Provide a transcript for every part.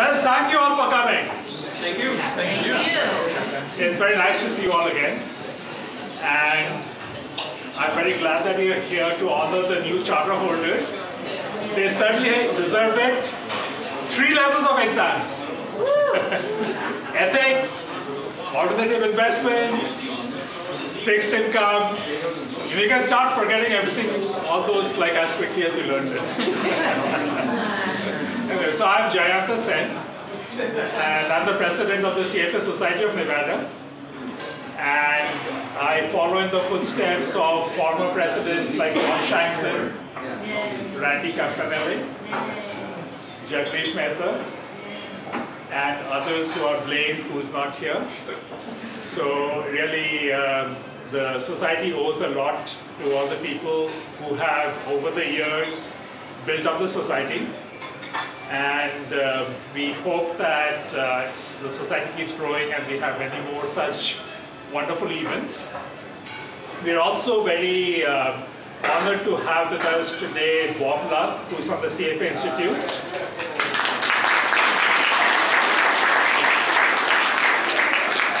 Well, thank you all for coming. Thank you. Thank you. It's very nice to see you all again. And I'm very glad that you're here to honor the new charter holders. They certainly deserve it. Three levels of exams. Ethics, alternative investments, fixed income. You can start forgetting everything, all those like as quickly as you learned it. so I'm Jayanta Sen, and I'm the president of the CFA Society of Nevada. And I follow in the footsteps of former presidents like John Shanklin, Randy Campanelli, Jagadish Mehta, and others who are blamed who's not here. So really, um, the society owes a lot to all the people who have, over the years, built up the society. And uh, we hope that uh, the society keeps growing and we have many more such wonderful events. We're also very uh, honored to have with us today Bob Luck, who's from the CFA Institute.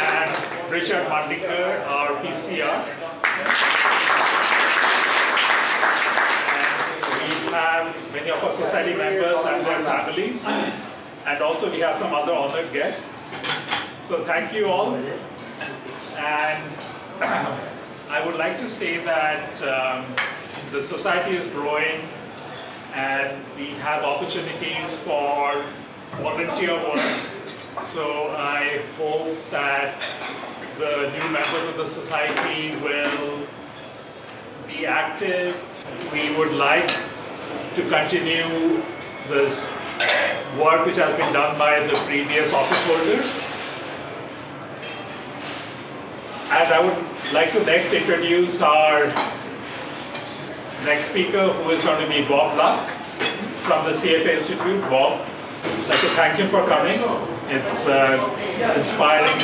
And Richard Mundinger, our PCR. And we have many of our society members and their families. And also we have some other honored guests. So thank you all. And I would like to say that um, the society is growing and we have opportunities for volunteer work. So I hope that the new members of the society will be active. We would like to continue this work which has been done by the previous office holders. And I would like to next introduce our next speaker, who is going to be Bob Luck from the CFA Institute. Bob, I'd like to thank him for coming. It's uh, inspiring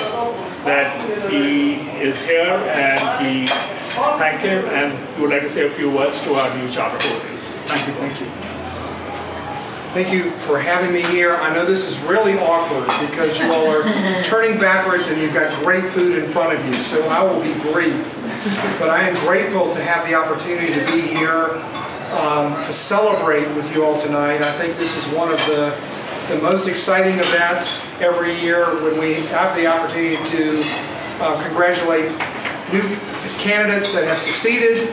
that he is here and we thank him and we would like to say a few words to our new charter holders. Thank you. Thank you. Thank you for having me here. I know this is really awkward because you all are turning backwards and you've got great food in front of you, so I will be brief. But I am grateful to have the opportunity to be here um, to celebrate with you all tonight. I think this is one of the, the most exciting events every year when we have the opportunity to uh, congratulate new candidates that have succeeded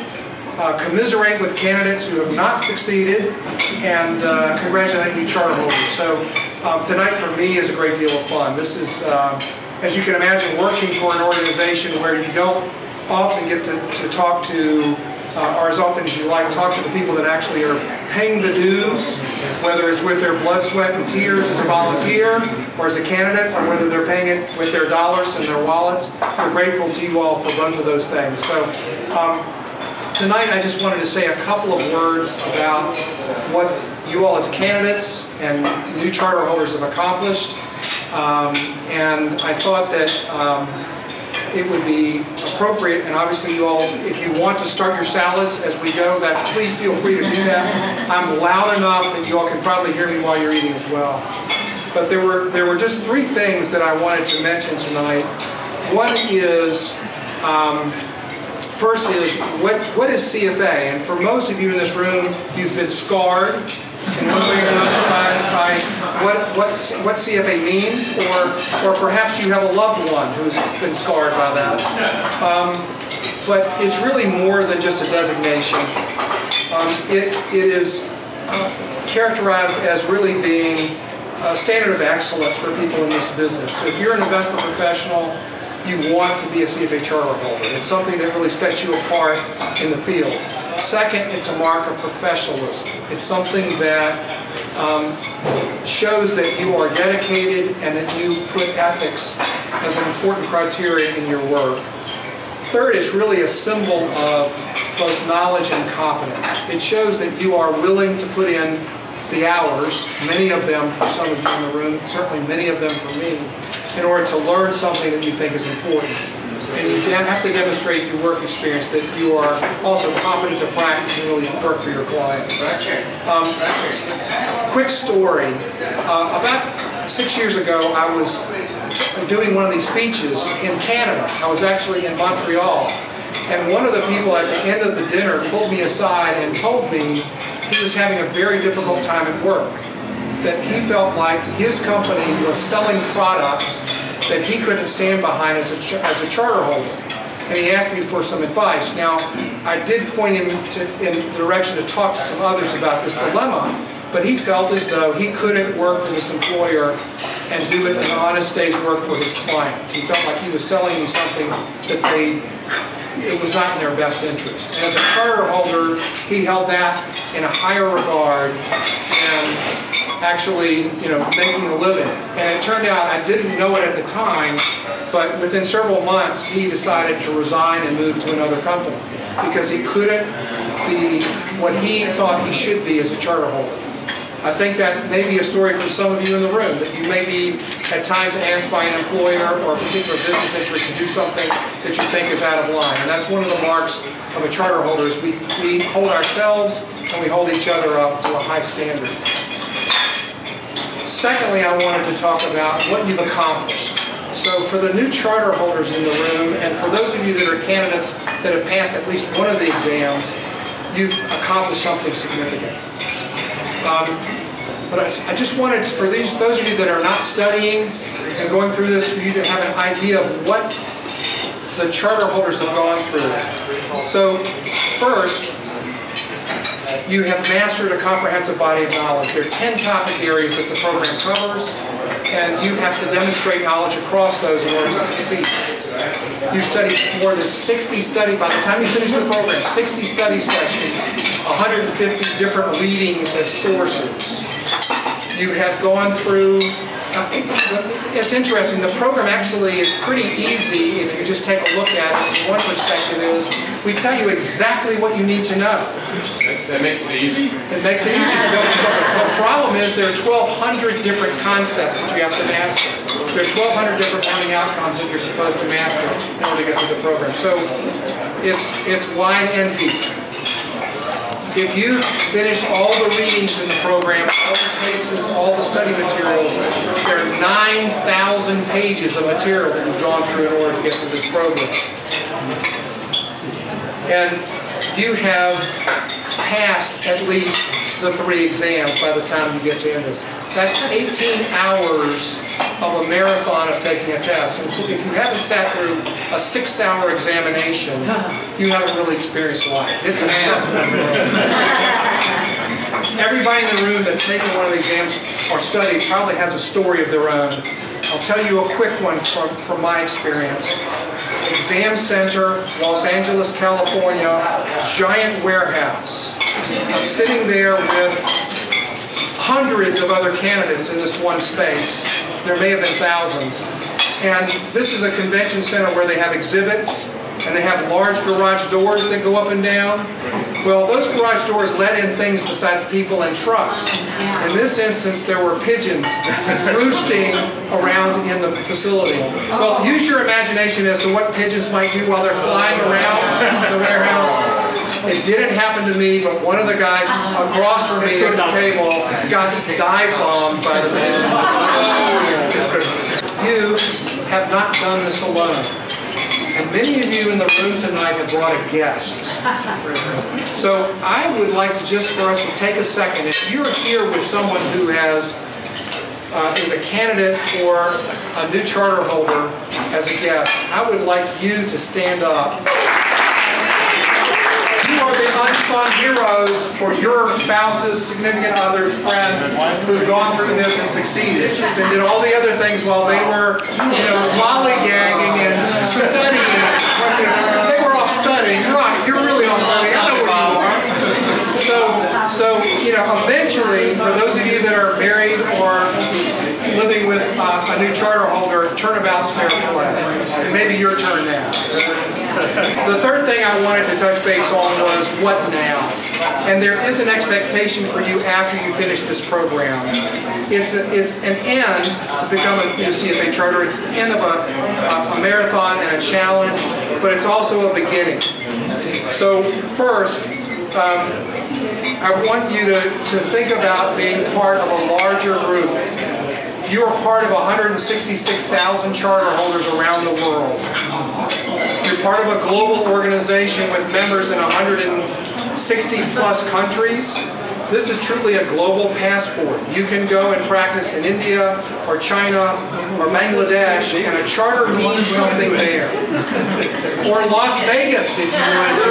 uh, commiserate with candidates who have not succeeded, and uh, congratulate new charter holders. So um, tonight for me is a great deal of fun. This is, uh, as you can imagine, working for an organization where you don't often get to, to talk to, uh, or as often as you like, talk to the people that actually are paying the dues, whether it's with their blood, sweat, and tears as a volunteer, or as a candidate, or whether they're paying it with their dollars and their wallets. We're grateful to you all for both of those things. So. Um, tonight I just wanted to say a couple of words about what you all as candidates and new charter holders have accomplished. Um, and I thought that um, it would be appropriate, and obviously you all, if you want to start your salads as we go, that's please feel free to do that. I'm loud enough that you all can probably hear me while you're eating as well. But there were, there were just three things that I wanted to mention tonight. One is um, First is, what, what is CFA? And for most of you in this room, you've been scarred in one way or another by, by what, what, what CFA means, or, or perhaps you have a loved one who's been scarred by that. Um, but it's really more than just a designation. Um, it, it is uh, characterized as really being a standard of excellence for people in this business. So if you're an investment professional, you want to be a CFA charter holder. It's something that really sets you apart in the field. Second, it's a mark of professionalism. It's something that um, shows that you are dedicated and that you put ethics as an important criteria in your work. Third, it's really a symbol of both knowledge and competence. It shows that you are willing to put in the hours, many of them for some of you in the room, certainly many of them for me, in order to learn something that you think is important. And you have to demonstrate through work experience that you are also competent to practice and really work for your clients. Um, quick story. Uh, about six years ago, I was doing one of these speeches in Canada. I was actually in Montreal. And one of the people at the end of the dinner pulled me aside and told me he was having a very difficult time at work. That he felt like his company was selling products that he couldn't stand behind as a, as a charter holder. And he asked me for some advice. Now, I did point him to, in the direction to talk to some others about this dilemma, but he felt as though he couldn't work for this employer and do it an honest day's work for his clients. He felt like he was selling them something that they it was not in their best interest. As a charter holder, he held that in a higher regard and actually, you know, making a living. And it turned out, I didn't know it at the time, but within several months, he decided to resign and move to another company because he couldn't be what he thought he should be as a charter holder. I think that may be a story for some of you in the room, that you may be at times asked by an employer or a particular business interest to do something that you think is out of line. And that's one of the marks of a charter holder is we, we hold ourselves and we hold each other up to a high standard. Secondly, I wanted to talk about what you've accomplished. So for the new charter holders in the room, and for those of you that are candidates that have passed at least one of the exams, you've accomplished something significant. Um, but I, I, just wanted, for these those of you that are not studying and going through this, for you to have an idea of what the charter holders have gone through. So first, you have mastered a comprehensive body of knowledge. There are 10 topic areas that the program covers, and you have to demonstrate knowledge across those in order to succeed. You've studied more than 60 study, by the time you finish the program, 60 study sessions, 150 different readings as sources. You have gone through it's interesting. The program actually is pretty easy if you just take a look at it. One perspective is we tell you exactly what you need to know. That makes it easy? It makes it easy. The, the problem is there are 1,200 different concepts that you have to master. There are 1,200 different learning outcomes that you're supposed to master in order to get through the program. So it's, it's wide and deep. If you finished all the readings in the program, all the cases, all the study materials, there are 9,000 pages of material that you've gone through in order to get through this program. And you have passed at least the three exams by the time you get to end this. That's 18 hours of a marathon of taking a test. And if you haven't sat through a six-hour examination, you haven't really experienced life. It's a tough Everybody in the room that's taken one of the exams or studied probably has a story of their own. I'll tell you a quick one from, from my experience. Exam Center, Los Angeles, California, giant warehouse. I'm sitting there with hundreds of other candidates in this one space. There may have been thousands. And this is a convention center where they have exhibits and they have large garage doors that go up and down. Well, those garage doors let in things besides people and trucks. In this instance, there were pigeons roosting around in the facility. Well, use your imagination as to what pigeons might do while they're flying around the warehouse. It didn't happen to me, but one of the guys across from me at the table got dive bombed by the pigeons. You have not done this alone. And many of you in the room tonight have brought a guest. So I would like to just for us to take a second. If you're here with someone who has uh, is a candidate for a new charter holder as a guest, I would like you to stand up are the unsung heroes for your spouses, significant others, friends who've gone through this and succeeded and did all the other things while they were, you know, lollygagging and studying. They were off studying. Right, you're really off studying. I know where you are. So, so you know, eventually, for those of you that are married or living with uh, a new charter holder, turnabout's fair play. And maybe your turn now. The third thing I wanted to touch base on was what now? And there is an expectation for you after you finish this program. It's, a, it's an end to become a new CFA charter. It's the end of a, a marathon and a challenge, but it's also a beginning. So first, um, I want you to, to think about being part of a larger group You are part of 166,000 charter holders around the world. Part of a global organization with members in 160 plus countries. This is truly a global passport. You can go and practice in India or China or Bangladesh and a charter means something there. Or Las Vegas if you want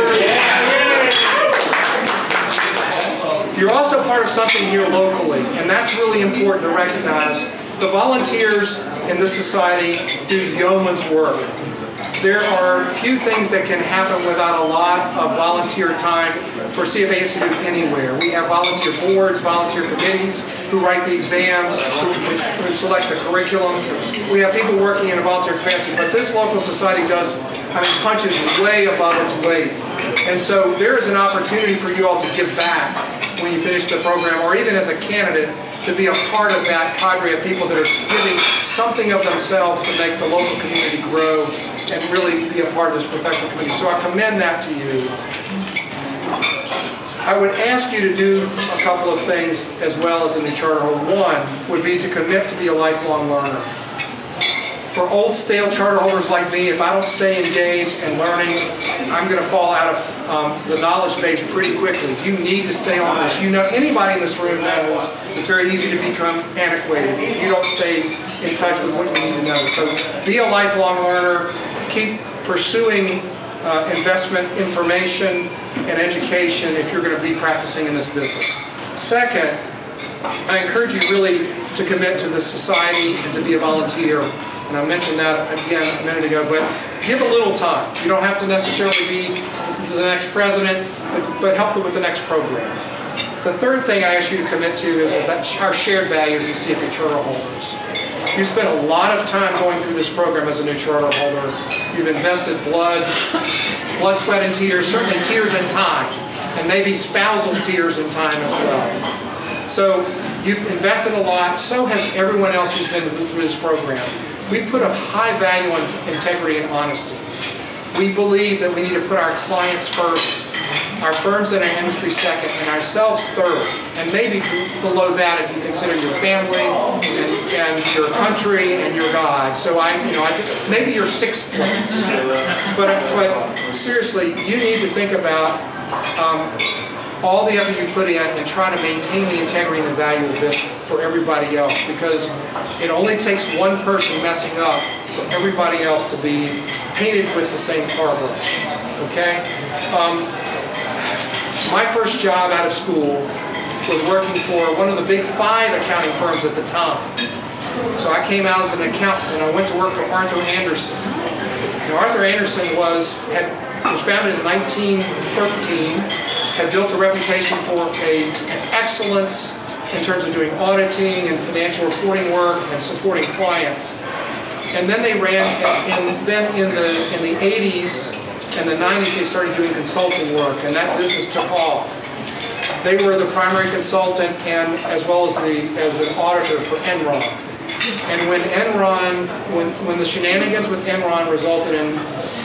to. You're also part of something here locally and that's really important to recognize. The volunteers in this society do yeoman's work there are few things that can happen without a lot of volunteer time for CFA Institute anywhere. We have volunteer boards, volunteer committees who write the exams, who, who select the curriculum. We have people working in a volunteer capacity, but this local society does, I mean, punches way above its weight. And so there is an opportunity for you all to give back when you finish the program, or even as a candidate, to be a part of that cadre of people that are giving something of themselves to make the local community grow and really be a part of this professional community. So I commend that to you. I would ask you to do a couple of things as well as in the charter holder. One would be to commit to be a lifelong learner. For old stale charter holders like me, if I don't stay engaged and learning, I'm going to fall out of um, the knowledge base pretty quickly. You need to stay on this. You know, anybody in this room knows it's very easy to become antiquated if you don't stay in touch with what you need to know. So be a lifelong learner keep pursuing uh, investment information and education if you're going to be practicing in this business. Second, I encourage you really to commit to the society and to be a volunteer. And I mentioned that again a minute ago, but give a little time. You don't have to necessarily be the next president, but, but help them with the next program. The third thing I ask you to commit to is our shared values as charter holders. You spent a lot of time going through this program as a new charter holder. You've invested blood, blood, sweat, and tears, certainly tears and time, and maybe spousal tears and time as well. So you've invested a lot, so has everyone else who's been through this program. We put a high value on integrity and honesty. We believe that we need to put our clients first our firms in our industry second, and ourselves third, and maybe below that if you consider your family and, and your country and your God. So I, you know, I, maybe your sixth place. But, but seriously, you need to think about um, all the effort you put in and try to maintain the integrity and the value of this for everybody else because it only takes one person messing up for everybody else to be painted with the same brush. Okay? Um, my first job out of school was working for one of the big five accounting firms at the time. So I came out as an accountant and I went to work for Arthur Andersen. Now Arthur Andersen was, had, was founded in 1913, had built a reputation for a, excellence in terms of doing auditing and financial reporting work and supporting clients. And then they ran, and then in the, in the 80s, in the 90s they started doing consulting work and that business took off. They were the primary consultant and as well as the as an auditor for Enron. And when Enron, when, when the shenanigans with Enron resulted in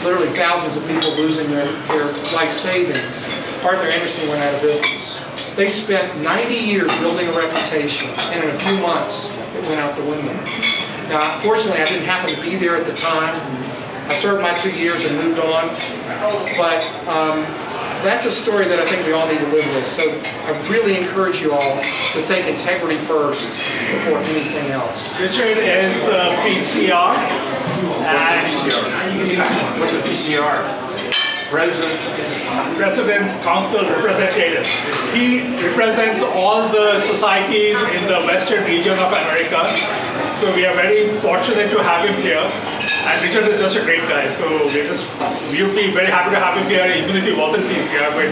literally thousands of people losing their, their life savings, Arthur Andersen went out of business. They spent 90 years building a reputation, and in a few months, it went out the window. Now, fortunately, I didn't happen to be there at the time, I served my two years and moved on. But um, that's a story that I think we all need to live with. So I really encourage you all to think integrity first before anything else. Richard is the PCR. What's the PCR? President. President's Council Representative. He represents all the societies in the western region of America. So we are very fortunate to have him here. And Richard is just a great guy, so we just we would be very happy to have him here, even if he wasn't PCR. But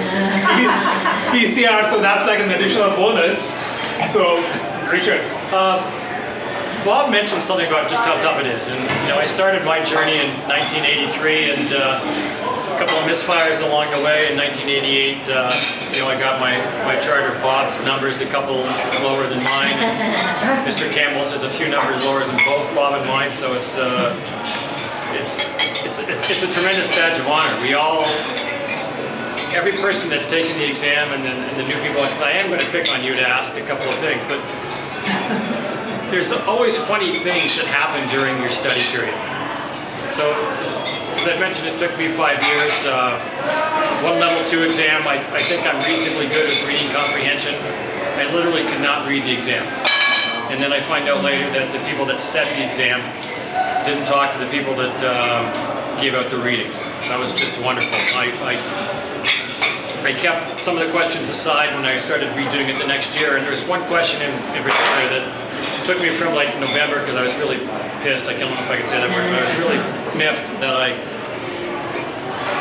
he's PCR, so that's like an additional bonus. So, Richard. Uh, Bob mentioned something about just how tough it is, and you know, I started my journey in 1983, and uh, a couple of misfires along the way. In 1988, uh, you know, I got my my charter. Bob's numbers a couple lower than mine. And Mr. Campbell's is a few numbers lower than both Bob and mine, so it's. Uh, it's, it's, it's, it's, a tremendous badge of honor. We all, every person that's taken the exam and, and the new people, because I am going to pick on you to ask a couple of things, but there's always funny things that happen during your study period. So, as, as I mentioned, it took me five years. Uh, one level two exam, I, I think I'm reasonably good at reading comprehension. I literally could not read the exam. And then I find out later that the people that set the exam didn't talk to the people that uh, gave out the readings. That was just wonderful. I, I, I kept some of the questions aside when I started redoing it the next year, and there was one question in, in particular that took me from like November because I was really pissed. I don't know if I could say that word, but I was really miffed that I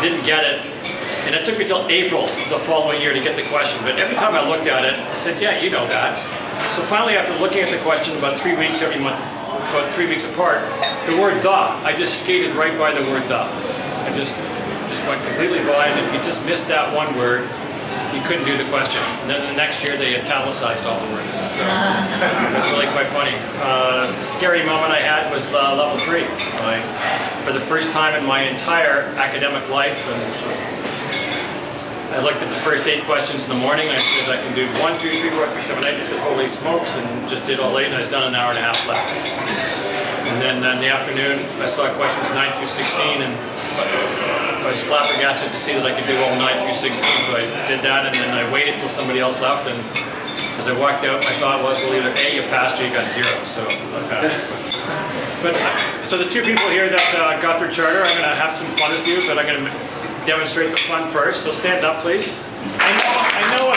didn't get it. And it took me till April the following year to get the question. But every time I looked at it, I said, yeah, you know that. So finally, after looking at the question about three weeks every month, about three weeks apart, the word the, I just skated right by the word the. I just just went completely by, and if you just missed that one word, you couldn't do the question. And then the next year they italicized all the words. So it was really quite funny. Uh, scary moment I had was uh, level three. I, for the first time in my entire academic life, and I looked at the first eight questions in the morning. and I said I can do one, two, three, four, six, seven, eight. I said holy smokes, and just did all eight, and I was done an hour and a half left. And then in the afternoon, I saw questions 9 through 16, and I was flabbergasted to see that I could do all 9 through 16, so I did that, and then I waited till somebody else left, and as I walked out, my thought was, well, either A, you passed, or you got zero, so I. But, so the two people here that uh, got their charter, I'm going to have some fun with you, but I'm going to demonstrate the fun first, so stand up, please. I know, I know,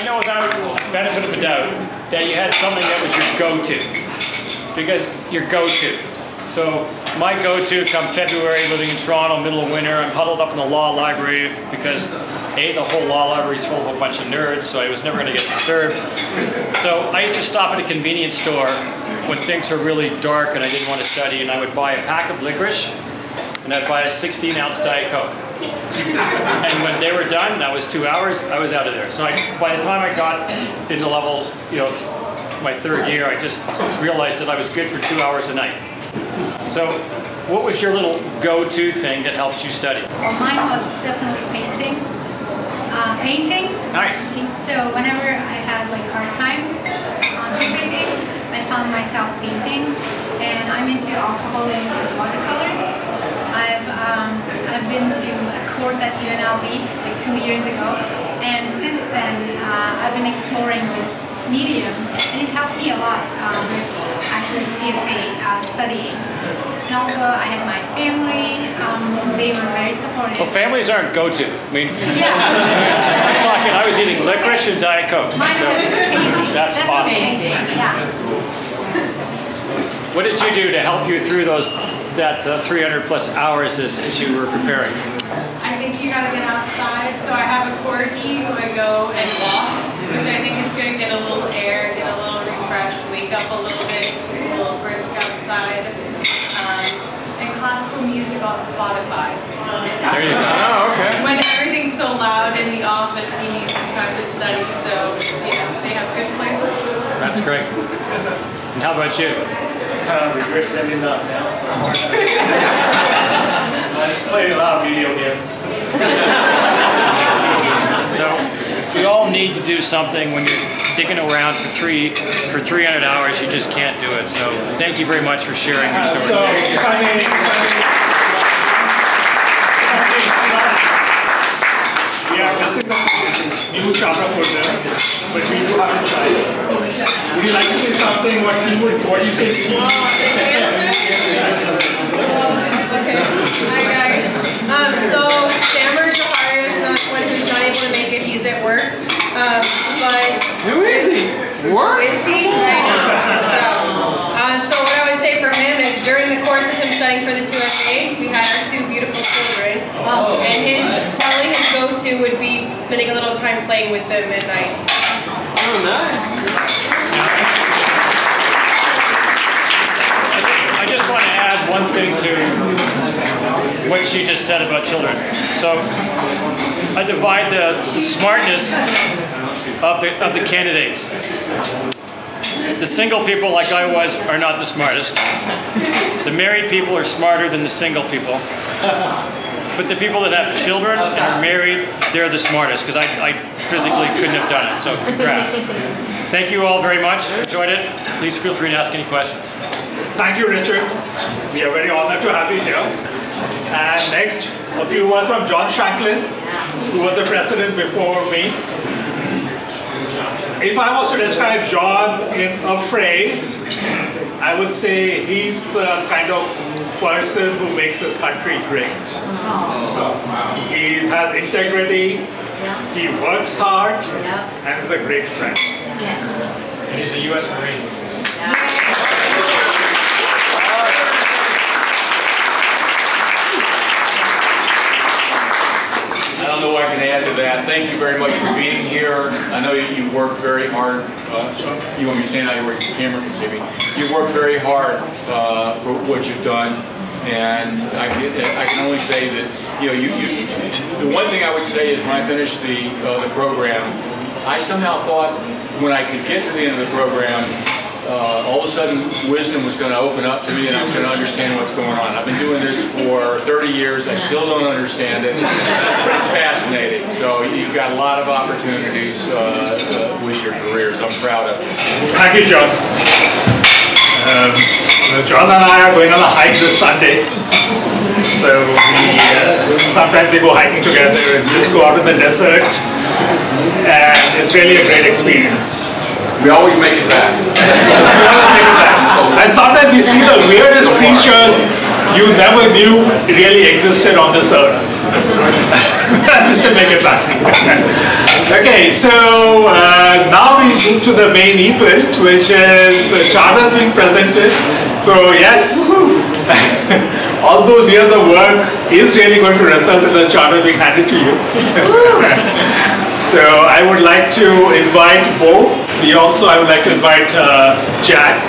I know without benefit of the doubt that you had something that was your go-to, because your go-to. So my go-to come February, living in Toronto, middle of winter, I'm huddled up in the law library because A, the whole law library is full of a bunch of nerds, so I was never going to get disturbed. So I used to stop at a convenience store when things were really dark and I didn't want to study, and I would buy a pack of licorice, and I'd buy a 16 ounce Diet Coke. And when they were done, that was two hours, I was out of there. So I, by the time I got into levels, you know, my third year, I just realized that I was good for two hours a night. So, what was your little go-to thing that helped you study? Well, mine was definitely painting. Uh, painting. Nice. So whenever I had like hard times concentrating, I found myself painting, and I'm into alcohol and watercolors. I've um, I've been to a course at UNLV like two years ago, and since then uh, I've been exploring this medium, and it helped me a lot um, with actually CFA uh, studying. And also I had my family; um, they were very supportive. Well, families aren't go-to. I mean, Yeah. I'm talking. I was eating licorice and Diet Coke. Mine So, was. That's Definitely awesome. Yeah. What did you do to help you through those that uh, 300 plus hours as, as you were preparing? I think you gotta get outside. So I have a corgi who I go and walk, which I think is good. Get a little air, get a little refresh, wake up a little bit, a little brisk outside. Um, and classical music on Spotify. There you go. Oh, okay. When everything's so loud in the office, you need some time to study. So yeah, they have good playlists. That's great. And how about you? kind of regret standing up now. I just played a lot of video games. So we all need to do something when you're digging around for three for 300 hours. You just can't do it. So thank you very much for sharing your story. if I may, if I may- we are missing the new chapter program, but we do have a slide. Would you like to say something? What he would, what you think? he- Okay. Hi guys. Um, so Samer Jawhari is not one who's not able to make it. He's at work. Um, but Who is he? Work? is he? I know. So, uh, so what I would say for him is during the course of him studying for the CFA, we had our two beautiful children. And his probably his go-to would be spending a little time playing with them at night. Oh, nice. I just want to add one thing to what she just said about children. So I divide the, the smartness of the, of the candidates. The single people, like I was, are not the smartest. The married people are smarter than the single people. but the people that have children and are married, they're the smartest because I, I physically couldn't have done it. So congrats. Thank you all very much. Enjoyed it. Please feel free to ask any questions. Thank you, Richard. We are very honored to have you here. And next, a few words from John Shanklin, who was the president before me. If I was to describe John in a phrase, I would say he's the kind of person who makes this country great. He has integrity, he works hard, and is a great friend. And he's a U.S. Marine. What I can add to that. Thank you very much for being here. I know you, you worked very hard. Uh, you want me to stand out here where the camera can see me? You worked very hard uh, for what you've done. And I, can- I can only say that, you know, you, you, the one thing I would say is when I finished the, uh, the program, I somehow thought when I could get to the end of the program, uh, all of a sudden wisdom was going to open up to me and I was going to understand what's going on. I've been doing this for 30 years. I still don't understand it, but it's fascinating. So you've got a lot of opportunities uh, uh, with your careers. I'm proud of it. Thank you, John. Um, John and I are going on a hike this Sunday. So we, uh, sometimes we go hiking together and just go out in the desert. And it's really a great experience. We always make it back. And sometimes we see the weirdest creatures you never knew really existed on this earth. we still make it back. okay, so uh, now we move to the main event, which is the charters being presented. So yes, all those years of work is really going to result in the charter being handed to you. so I would like to invite Bo. We also, I would like to invite uh, Jack.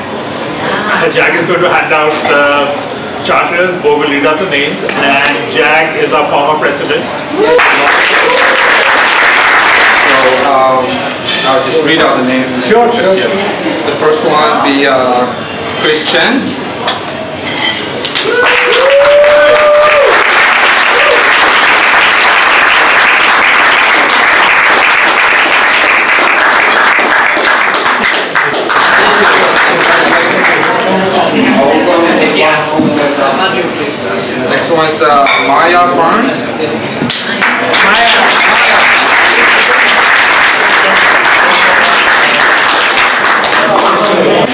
Jack is going to hand out the charters, Bo will read out the names, and Jack is our former president. So um, I'll just read out the names. Sure, sure. The first one be uh, Chris Chen. Next one is uh, Maya Barnes.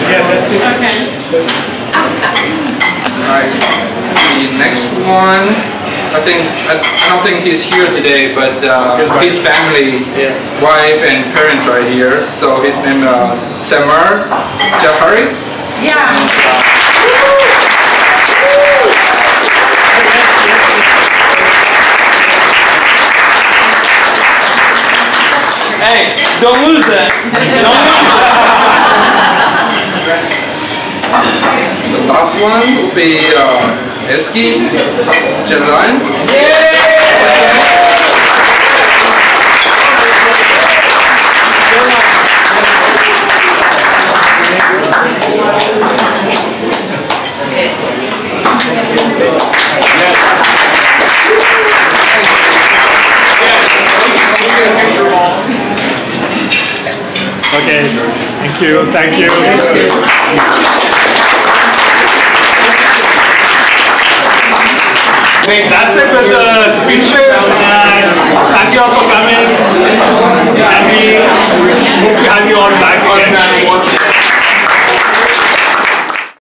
Yeah, that's it. Alright. The next one, I think I, I don't think he's here today, but uh, his family, wife and parents are here. So his name uh, Samer Jawhari. Yeah. Hey, don't lose that. Don't lose The last one will be uh, Eski Ceylan. Okay, thank you, thank you. That's it with the speeches and uh, thank you all for coming and we hope to have you all back again.